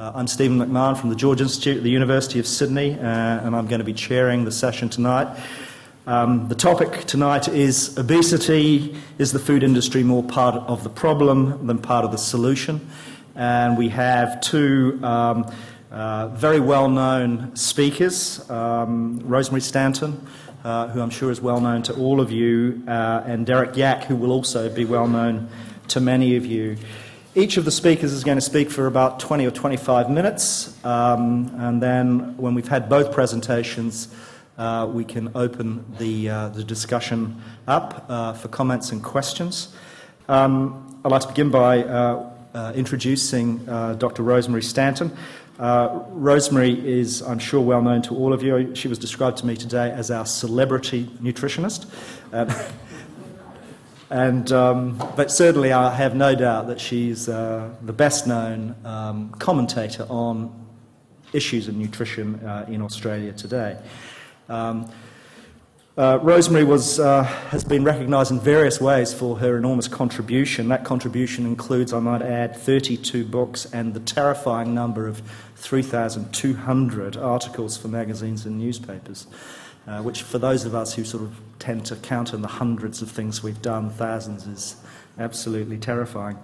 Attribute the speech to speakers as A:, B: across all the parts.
A: Uh, I'm Stephen MacMahon from the George Institute at the University of Sydney, uh, and I'm going to be chairing the session tonight. Um, the topic tonight is obesity. Is the food industry more part of the problem than part of the solution? And we have two um, uh, very well known speakers um, Rosemary Stanton, uh, who I'm sure is well known to all of you, uh, and Derek Yach, who will also be well known to many of you. Each of the speakers is going to speak for about 20 or 25 minutes, um, and then when we've had both presentations, uh, we can open the, uh, the discussion up uh, for comments and questions. Um, I'd like to begin by uh, uh, introducing uh, Dr. Rosemary Stanton. Rosemary is, I'm sure, well known to all of you. She was described to me today as our celebrity nutritionist. And, um, but certainly, I have no doubt that she's uh, the best known um, commentator on issues of nutrition uh, in Australia today. Um, uh, Rosemary was, uh, has been recognised in various ways for her enormous contribution. That contribution includes, I might add, 32 books and the terrifying number of 3,200 articles for magazines and newspapers uh, which for those of us who sort of tend to count in the hundreds of things we've done, thousands is absolutely terrifying.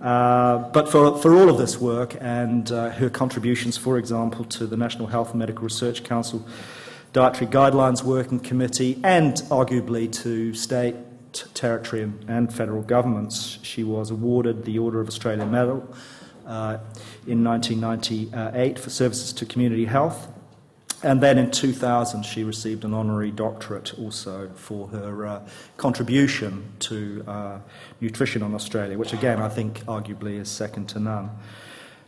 A: Uh, but for, for all of this work and uh, her contributions, for example, to the National Health and Medical Research Council Dietary Guidelines Working Committee, and arguably to state, territory, and, and federal governments, she was awarded the Order of Australia Medal uh, in 1998 for services to community health. And then in 2000, she received an honorary doctorate also for her uh, contribution to uh, nutrition in Australia, which again I think arguably is second to none.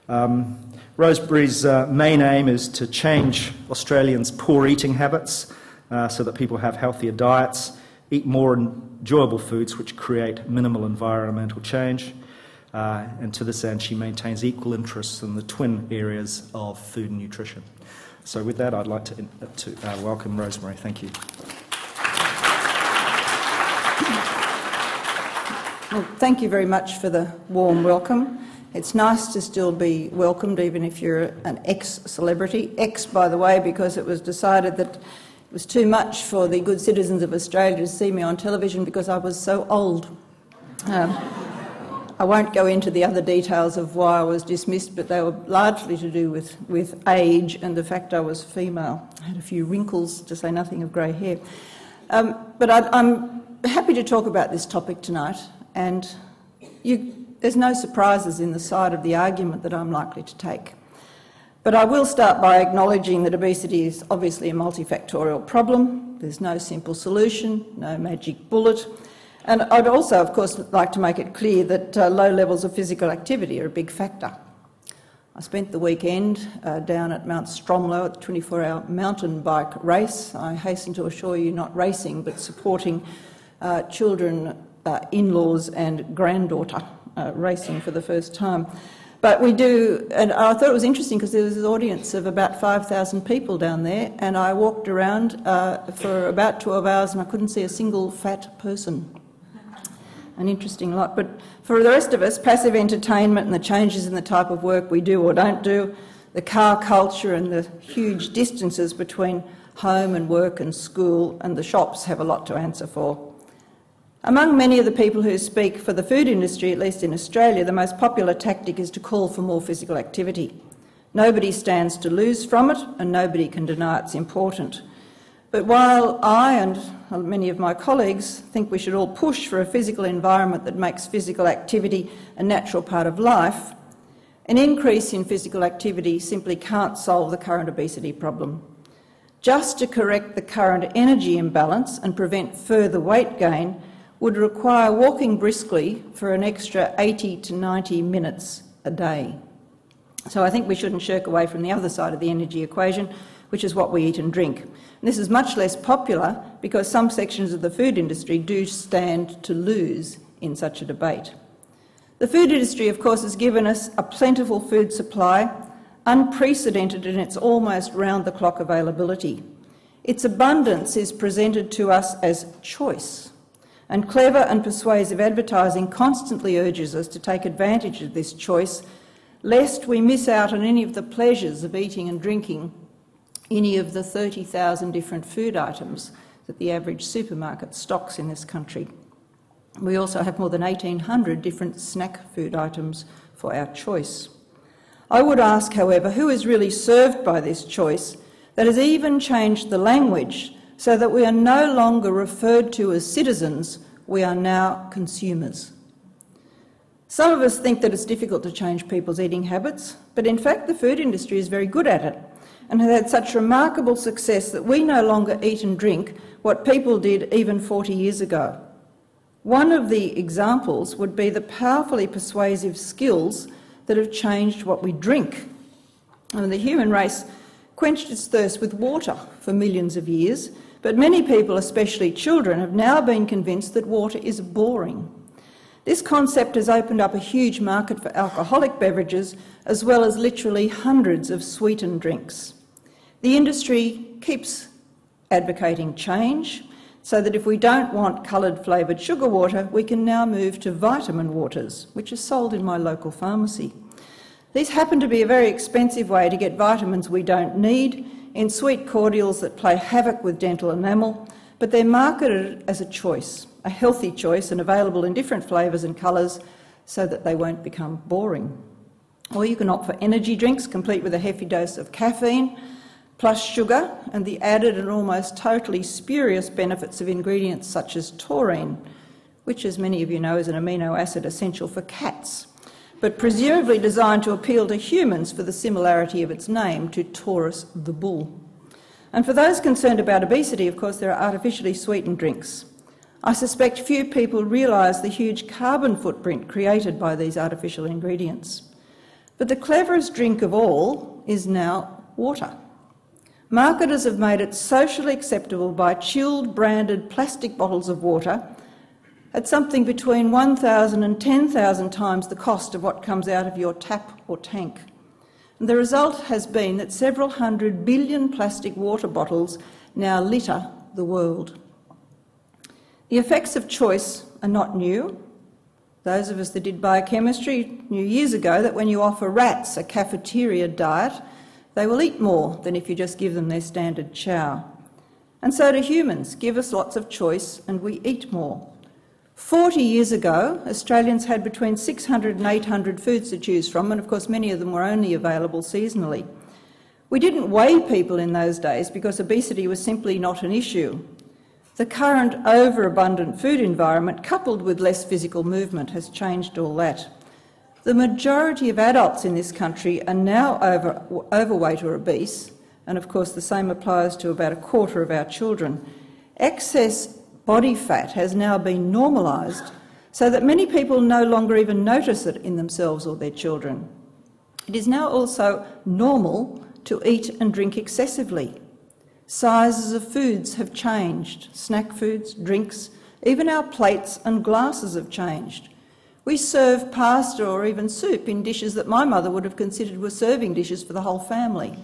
A: Um, uh, main aim is to change Australians' poor eating habits uh, so that people have healthier diets, eat more enjoyable foods which create minimal environmental change. Uh, and to this end, she maintains equal interests in the twin areas of food and nutrition. So, with that, I'd like to, to uh, welcome Rosemary. Thank you.
B: Well, thank you very much for the warm welcome. It's nice to still be welcomed, even if you're an ex celebrity. Ex, by the way, because it was decided that it was too much for the good citizens of Australia to see me on television because I was so old. Um, I won't go into the other details of why I was dismissed, but they were largely to do with, with age and the fact I was female. I had a few wrinkles, to say nothing of grey hair. Um, but I, am happy to talk about this topic tonight, and you, there's no surprises in the side of the argument that I'm likely to take. But I will start by acknowledging that obesity is obviously a multifactorial problem. There's no simple solution, no magic bullet. And I'd also, of course, like to make it clear that uh, low levels of physical activity are a big factor. I spent the weekend uh, down at Mount Stromlo at the 24 hour mountain bike race. I hasten to assure you, not racing, but supporting uh, children, uh, in laws, and granddaughter uh, racing for the first time. But we do, and I thought it was interesting because there was an audience of about 5,000 people down there, and I walked around uh, for about 12 hours and I couldn't see a single fat person an interesting lot. But for the rest of us, passive entertainment and the changes in the type of work we do or don't do, the car culture and the huge distances between home and work and school and the shops have a lot to answer for. Among many of the people who speak for the food industry, at least in Australia, the most popular tactic is to call for more physical activity. Nobody stands to lose from it, and nobody can deny it's important. But while I and many of my colleagues think we should all push for a physical environment that makes physical activity a natural part of life, an increase in physical activity simply can't solve the current obesity problem. Just to correct the current energy imbalance and prevent further weight gain would require walking briskly for an extra 80 to 90 minutes a day. So I think we shouldn't shirk away from the other side of the energy equation, which is what we eat and drink. This is much less popular because some sections of the food industry do stand to lose in such a debate. The food industry, of course, has given us a plentiful food supply, unprecedented in its almost round the clock availability. Its abundance is presented to us as choice, and clever and persuasive advertising constantly urges us to take advantage of this choice, lest we miss out on any of the pleasures of eating and drinking any of the 30,000 different food items that the average supermarket stocks in this country. We also have more than 1,800 different snack food items for our choice. I would ask, however, who is really served by this choice that has even changed the language so that we are no longer referred to as citizens, we are now consumers. Some of us think that it's difficult to change people's eating habits, but in fact, the food industry is very good at it and has had such remarkable success that we no longer eat and drink what people did even 40 years ago. One of the examples would be the powerfully persuasive skills that have changed what we drink. I mean, the human race quenched its thirst with water for millions of years, but many people, especially children, have now been convinced that water is boring. This concept has opened up a huge market for alcoholic beverages as well as literally hundreds of sweetened drinks. The industry keeps advocating change so that if we don't want coloured flavoured sugar water, we can now move to vitamin waters, which is sold in my local pharmacy. These happen to be a very expensive way to get vitamins we don't need in sweet cordials that play havoc with dental enamel, but they're marketed as a choice, a healthy choice and available in different flavours and colours so that they won't become boring. Or you can opt for energy drinks complete with a hefty dose of caffeine plus sugar and the added and almost totally spurious benefits of ingredients such as taurine, which, as many of you know, is an amino acid essential for cats, but presumably designed to appeal to humans for the similarity of its name to Taurus the bull. And for those concerned about obesity, of course, there are artificially sweetened drinks. I suspect few people realise the huge carbon footprint created by these artificial ingredients. But the cleverest drink of all is now water. Marketers have made it socially acceptable by chilled branded plastic bottles of water at something between 1,000 and 10,000 times the cost of what comes out of your tap or tank. And the result has been that several hundred billion plastic water bottles now litter the world. The effects of choice are not new. Those of us that did biochemistry knew years ago that when you offer rats a cafeteria diet, they will eat more than if you just give them their standard chow. And so do humans. Give us lots of choice and we eat more. 40 years ago, Australians had between 600 and 800 foods to choose from, and of course, many of them were only available seasonally. We didn't weigh people in those days because obesity was simply not an issue. The current overabundant food environment, coupled with less physical movement, has changed all that. The majority of adults in this country are now over, overweight or obese, and of course the same applies to about a quarter of our children. Excess body fat has now been normalised so that many people no longer even notice it in themselves or their children. It is now also normal to eat and drink excessively. Sizes of foods have changed snack foods, drinks, even our plates and glasses have changed. We serve pasta or even soup in dishes that my mother would have considered were serving dishes for the whole family.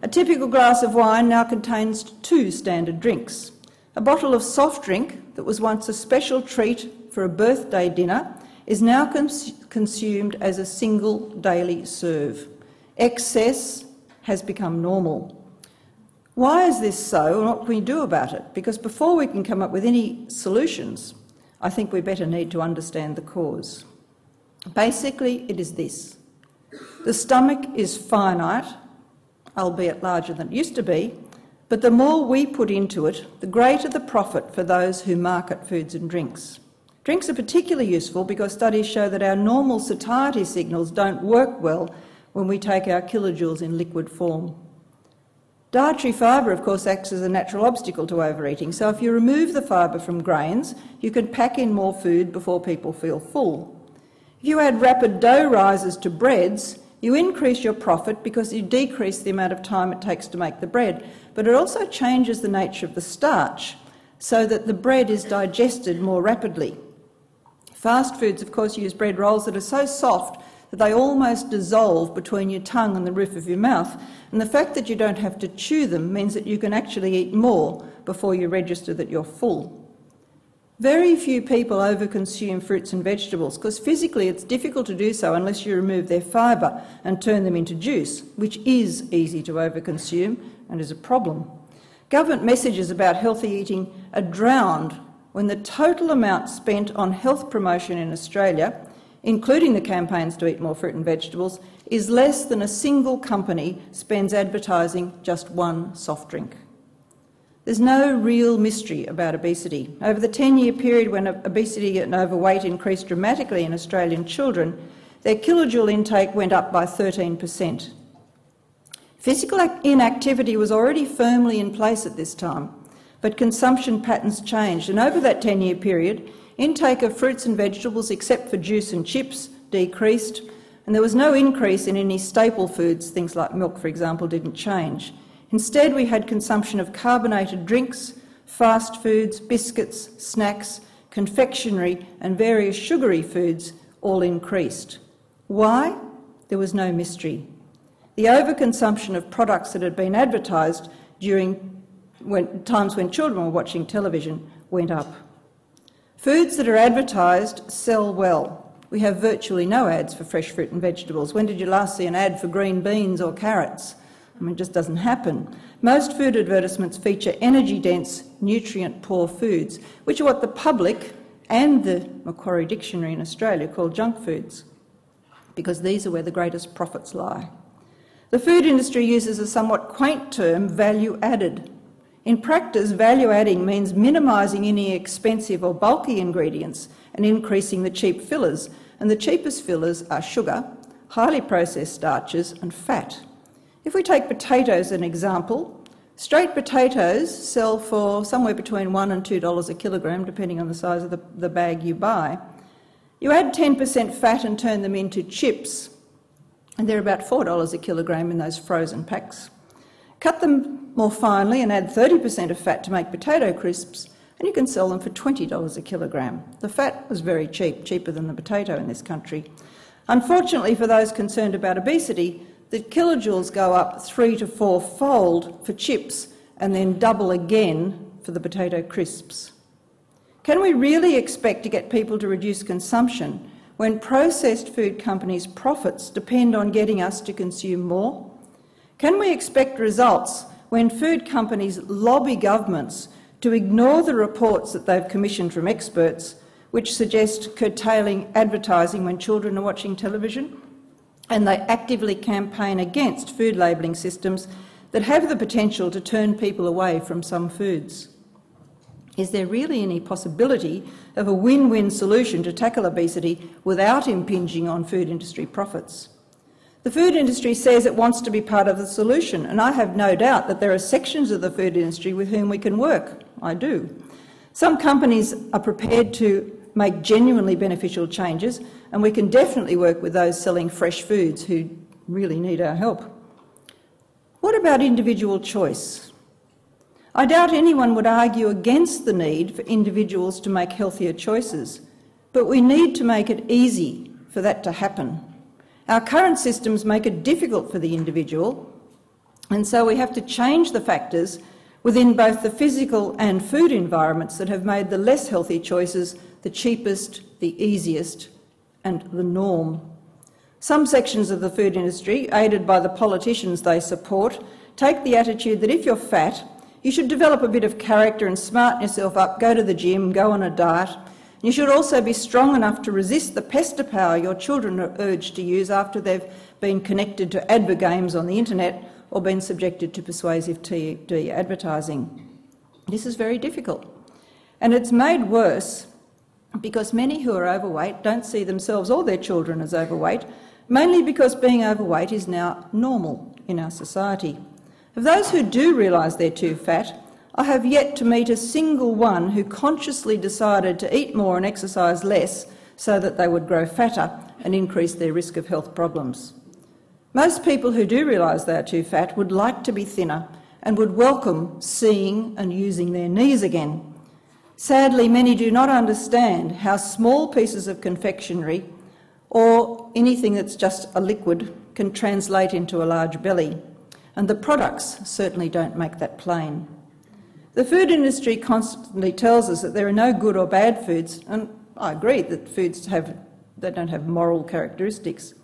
B: A typical glass of wine now contains two standard drinks. A bottle of soft drink that was once a special treat for a birthday dinner is now cons consumed as a single daily serve. Excess has become normal. Why is this so and what can we do about it? Because before we can come up with any solutions, I think we better need to understand the cause. Basically, it is this the stomach is finite, albeit larger than it used to be, but the more we put into it, the greater the profit for those who market foods and drinks. Drinks are particularly useful because studies show that our normal satiety signals don't work well when we take our kilojoules in liquid form. Dietary fibre, of course, acts as a natural obstacle to overeating, so if you remove the fibre from grains, you can pack in more food before people feel full. If you add rapid dough rises to breads, you increase your profit because you decrease the amount of time it takes to make the bread, but it also changes the nature of the starch so that the bread is digested more rapidly. Fast foods, of course, use bread rolls that are so soft that they almost dissolve between your tongue and the roof of your mouth. And the fact that you don't have to chew them means that you can actually eat more before you register that you're full. Very few people overconsume fruits and vegetables because physically it's difficult to do so unless you remove their fibre and turn them into juice, which is easy to overconsume and is a problem. Government messages about healthy eating are drowned when the total amount spent on health promotion in Australia, including the campaigns to eat more fruit and vegetables, is less than a single company spends advertising just one soft drink. There's no real mystery about obesity. Over the 10 year period when obesity and overweight increased dramatically in Australian children, their kilojoule intake went up by 13%. Physical inactivity was already firmly in place at this time, but consumption patterns changed, and over that 10 year period, intake of fruits and vegetables, except for juice and chips, decreased, and there was no increase in any staple foods, things like milk, for example, didn't change. Instead, we had consumption of carbonated drinks, fast foods, biscuits, snacks, confectionery, and various sugary foods all increased. Why? There was no mystery. The overconsumption of products that had been advertised during when, times when children were watching television went up. Foods that are advertised sell well. We have virtually no ads for fresh fruit and vegetables. When did you last see an ad for green beans or carrots? I mean, it just doesn't happen. Most food advertisements feature energy dense, nutrient poor foods, which are what the public and the Macquarie Dictionary in Australia call junk foods, because these are where the greatest profits lie. The food industry uses a somewhat quaint term, value added. In practice, value adding means minimising any expensive or bulky ingredients and increasing the cheap fillers, and the cheapest fillers are sugar, highly processed starches, and fat. If we take potatoes as an example, straight potatoes sell for somewhere between one and two dollars a kilogram, depending on the size of the, the bag you buy. You add 10% fat and turn them into chips, and they're about $4 a kilogram in those frozen packs. Cut them more finely and add 30% of fat to make potato crisps, and you can sell them for $20 a kilogram. The fat was very cheap, cheaper than the potato in this country. Unfortunately, for those concerned about obesity, the kilojoules go up three to four fold for chips and then double again for the potato crisps. Can we really expect to get people to reduce consumption when processed food companies' profits depend on getting us to consume more? Can we expect results when food companies lobby governments to ignore the reports that they've commissioned from experts which suggest curtailing advertising when children are watching television? and they actively campaign against food labelling systems that have the potential to turn people away from some foods. Is there really any possibility of a win win solution to tackle obesity without impinging on food industry profits? The food industry says it wants to be part of the solution, and I have no doubt that there are sections of the food industry with whom we can work. I do. Some companies are prepared to make genuinely beneficial changes, and we can definitely work with those selling fresh foods who really need our help. What about individual choice? I doubt anyone would argue against the need for individuals to make healthier choices, but we need to make it easy for that to happen. Our current systems make it difficult for the individual, and so we have to change the factors within both the physical and food environments that have made the less healthy choices the cheapest, the easiest, and the norm. Some sections of the food industry, aided by the politicians they support, take the attitude that if you're fat, you should develop a bit of character and smarten yourself up, go to the gym, go on a diet. You should also be strong enough to resist the pester power your children are urged to use after they've been connected to adver games on the internet or been subjected to persuasive TV advertising. This is very difficult. And it's made worse because many who are overweight don't see themselves or their children as overweight, mainly because being overweight is now normal in our society. Of those who do realise they're too fat, I have yet to meet a single one who consciously decided to eat more and exercise less so that they would grow fatter and increase their risk of health problems. Most people who do realise they are too fat would like to be thinner and would welcome seeing and using their knees again. Sadly, many do not understand how small pieces of confectionery or anything that's just a liquid can translate into a large belly, and the products certainly don't make that plain. The food industry constantly tells us that there are no good or bad foods, and I agree that foods have, they don't have moral characteristics.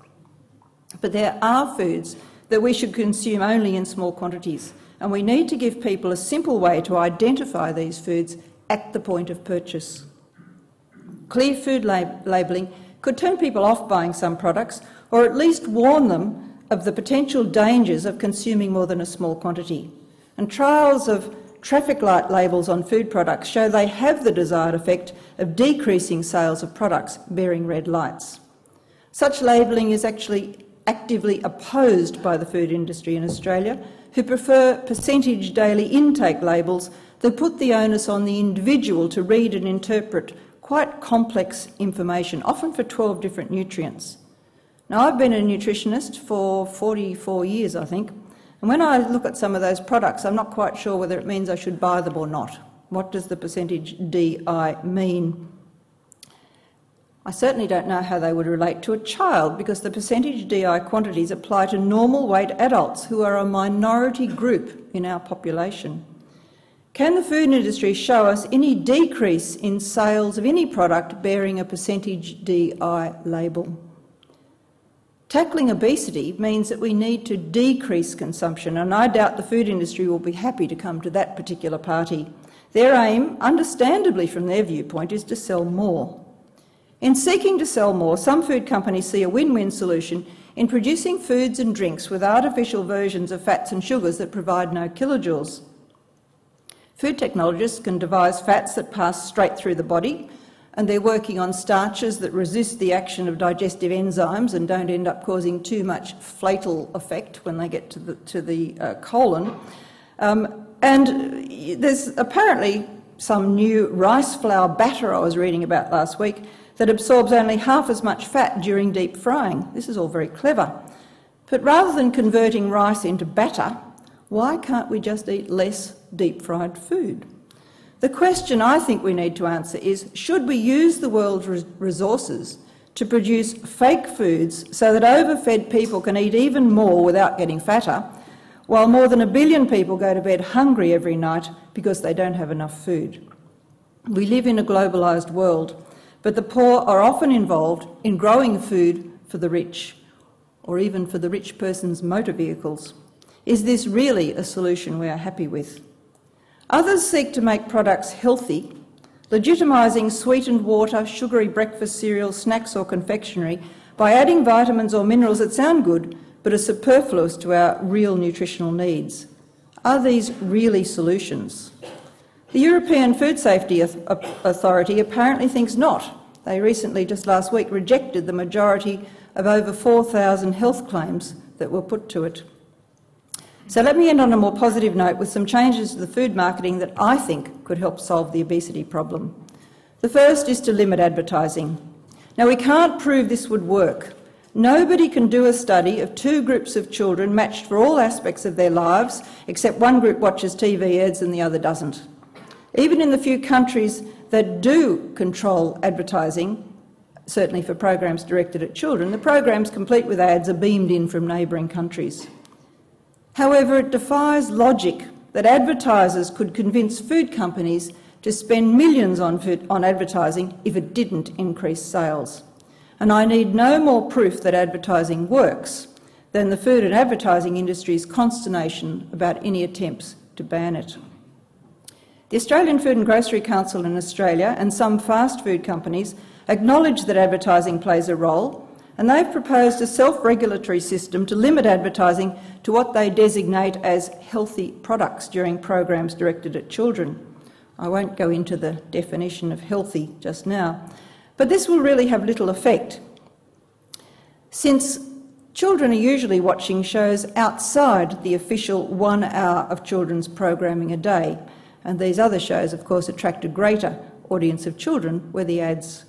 B: But there are foods that we should consume only in small quantities, and we need to give people a simple way to identify these foods at the point of purchase. Clear food lab labelling could turn people off buying some products, or at least warn them of the potential dangers of consuming more than a small quantity. And trials of traffic light labels on food products show they have the desired effect of decreasing sales of products bearing red lights. Such labelling is actually actively opposed by the food industry in Australia, who prefer percentage daily intake labels that put the onus on the individual to read and interpret quite complex information, often for 12 different nutrients. Now, I've been a nutritionist for 44 years, I think, and when I look at some of those products, I'm not quite sure whether it means I should buy them or not. What does the percentage DI mean? I certainly don't know how they would relate to a child because the percentage DI quantities apply to normal weight adults who are a minority group in our population. Can the food industry show us any decrease in sales of any product bearing a percentage DI label? Tackling obesity means that we need to decrease consumption, and I doubt the food industry will be happy to come to that particular party. Their aim, understandably from their viewpoint, is to sell more. In seeking to sell more, some food companies see a win-win solution in producing foods and drinks with artificial versions of fats and sugars that provide no kilojoules. Food technologists can devise fats that pass straight through the body, and they're working on starches that resist the action of digestive enzymes and don't end up causing too much flatal effect when they get to the, to the uh, colon. Um, and there's apparently some new rice flour batter I was reading about last week that absorbs only half as much fat during deep frying. This is all very clever. But rather than converting rice into batter, why can't we just eat less deep fried food? The question I think we need to answer is should we use the world's resources to produce fake foods so that overfed people can eat even more without getting fatter, while more than a billion people go to bed hungry every night because they don't have enough food? We live in a globalised world, but the poor are often involved in growing food for the rich, or even for the rich person's motor vehicles. Is this really a solution we are happy with? Others seek to make products healthy, legitimising sweetened water, sugary breakfast cereal, snacks or confectionery by adding vitamins or minerals that sound good but are superfluous to our real nutritional needs. Are these really solutions? The European Food Safety Authority apparently thinks not. They recently, just last week, rejected the majority of over 4,000 health claims that were put to it. So let me end on a more positive note with some changes to the food marketing that I think could help solve the obesity problem. The first is to limit advertising. Now, we can't prove this would work. Nobody can do a study of two groups of children matched for all aspects of their lives, except one group watches TV ads and the other doesn't. Even in the few countries that do control advertising, certainly for programs directed at children, the programs complete with ads are beamed in from neighbouring countries. However, it defies logic that advertisers could convince food companies to spend millions on, food, on advertising if it didn't increase sales. And I need no more proof that advertising works than the food and advertising industry's consternation about any attempts to ban it. The Australian Food and Grocery Council in Australia and some fast food companies acknowledge that advertising plays a role and they've proposed a self-regulatory system to limit advertising to what they designate as healthy products during programs directed at children. I won't go into the definition of healthy just now, but this will really have little effect. Since children are usually watching shows outside the official one hour of children's programming a day, and these other shows, of course, attract a greater audience of children where the ads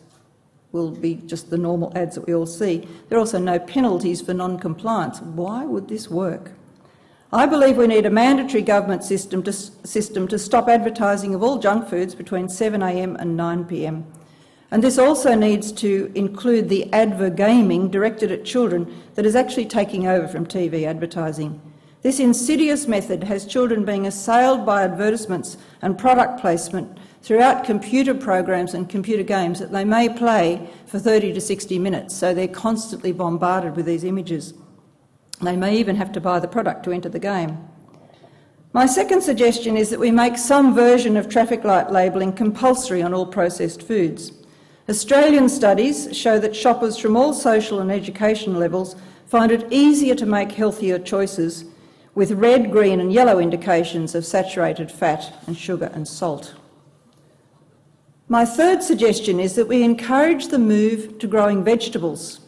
B: will be just the normal ads that we all see. There are also no penalties for non-compliance. Why would this work? I believe we need a mandatory government system to, system to stop advertising of all junk foods between 7am and 9pm. And this also needs to include the adver gaming directed at children that is actually taking over from TV advertising. This insidious method has children being assailed by advertisements and product placement throughout computer programs and computer games that they may play for 30 to 60 minutes, so they're constantly bombarded with these images. They may even have to buy the product to enter the game. My second suggestion is that we make some version of traffic light labelling compulsory on all processed foods. Australian studies show that shoppers from all social and education levels find it easier to make healthier choices with red, green, and yellow indications of saturated fat and sugar and salt. My third suggestion is that we encourage the move to growing vegetables.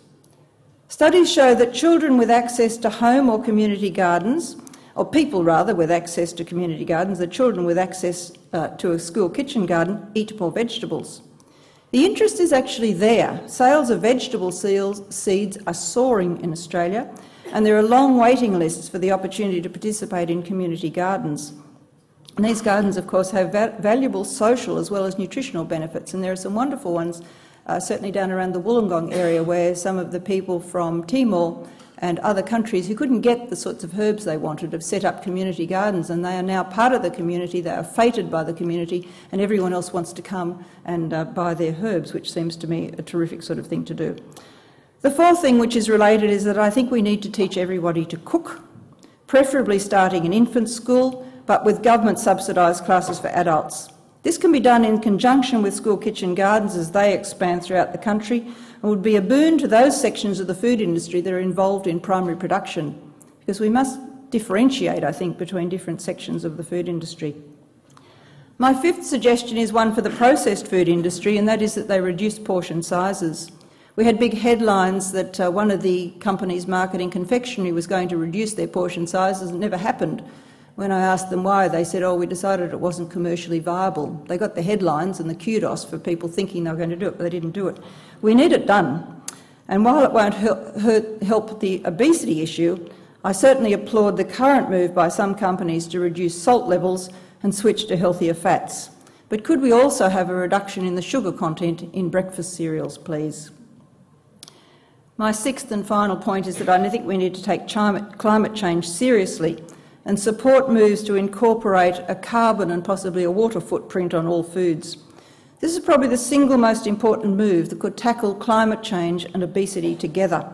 B: Studies show that children with access to home or community gardens, or people rather with access to community gardens, the children with access uh, to a school kitchen garden eat more vegetables. The interest is actually there. Sales of vegetable seeds are soaring in Australia, and there are long waiting lists for the opportunity to participate in community gardens. And these gardens, of course, have va valuable social as well as nutritional benefits, and there are some wonderful ones, uh, certainly down around the Wollongong area, where some of the people from Timor and other countries who couldn't get the sorts of herbs they wanted have set up community gardens, and they are now part of the community. They are feted by the community, and everyone else wants to come and uh, buy their herbs, which seems to me a terrific sort of thing to do. The fourth thing, which is related, is that I think we need to teach everybody to cook, preferably starting in infant school but with government subsidised classes for adults. This can be done in conjunction with school kitchen gardens as they expand throughout the country and would be a boon to those sections of the food industry that are involved in primary production, because we must differentiate, I think, between different sections of the food industry. My fifth suggestion is one for the processed food industry, and that is that they reduce portion sizes. We had big headlines that uh, one of the companies marketing confectionery was going to reduce their portion sizes. It never happened. When I asked them why, they said, oh, we decided it wasn't commercially viable. They got the headlines and the kudos for people thinking they were going to do it, but they didn't do it. We need it done. And while it won't help the obesity issue, I certainly applaud the current move by some companies to reduce salt levels and switch to healthier fats. But could we also have a reduction in the sugar content in breakfast cereals, please? My sixth and final point is that I think we need to take climate change seriously and support moves to incorporate a carbon and possibly a water footprint on all foods. This is probably the single most important move that could tackle climate change and obesity together.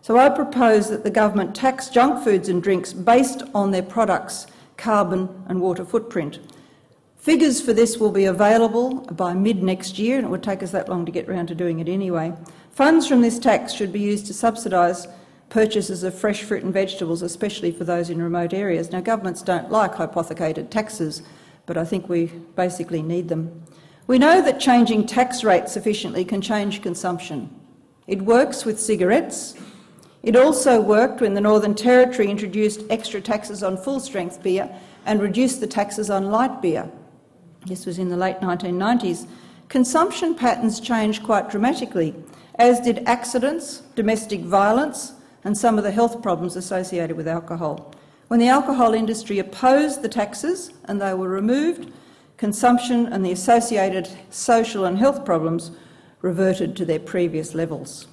B: So I propose that the government tax junk foods and drinks based on their products' carbon and water footprint. Figures for this will be available by mid next year, and it would take us that long to get around to doing it anyway. Funds from this tax should be used to subsidise purchases of fresh fruit and vegetables, especially for those in remote areas. Now, governments don't like hypothecated taxes, but I think we basically need them. We know that changing tax rates sufficiently can change consumption. It works with cigarettes. It also worked when the Northern Territory introduced extra taxes on full strength beer and reduced the taxes on light beer. This was in the late 1990s. Consumption patterns changed quite dramatically, as did accidents, domestic violence, and some of the health problems associated with alcohol. When the alcohol industry opposed the taxes and they were removed, consumption and the associated social and health problems reverted to their previous levels.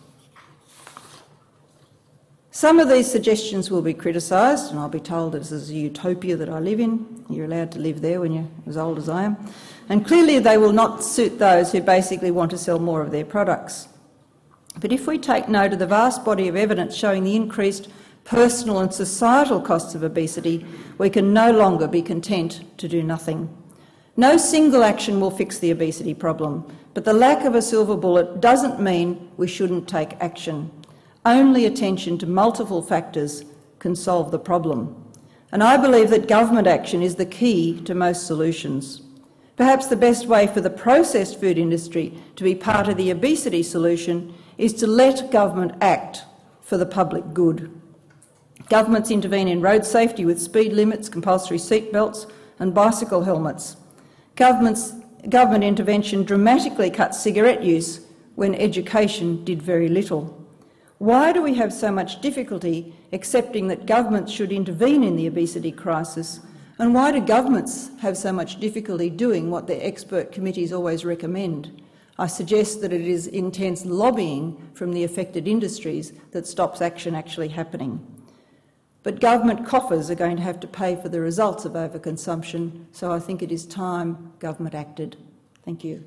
B: Some of these suggestions will be criticised, and I'll be told this is a utopia that I live in. You're allowed to live there when you're as old as I am. And clearly, they will not suit those who basically want to sell more of their products. But if we take note of the vast body of evidence showing the increased personal and societal costs of obesity, we can no longer be content to do nothing. No single action will fix the obesity problem, but the lack of a silver bullet doesn't mean we shouldn't take action. Only attention to multiple factors can solve the problem. And I believe that government action is the key to most solutions. Perhaps the best way for the processed food industry to be part of the obesity solution is to let government act for the public good. Governments intervene in road safety with speed limits, compulsory seat belts and bicycle helmets. Governments, government intervention dramatically cut cigarette use when education did very little. Why do we have so much difficulty accepting that governments should intervene in the obesity crisis? And why do governments have so much difficulty doing what their expert committees always recommend? I suggest that it is intense lobbying from the affected industries that stops action actually happening. But government coffers are going to have to pay for the results of overconsumption, so I think it is time government acted. Thank you.